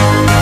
you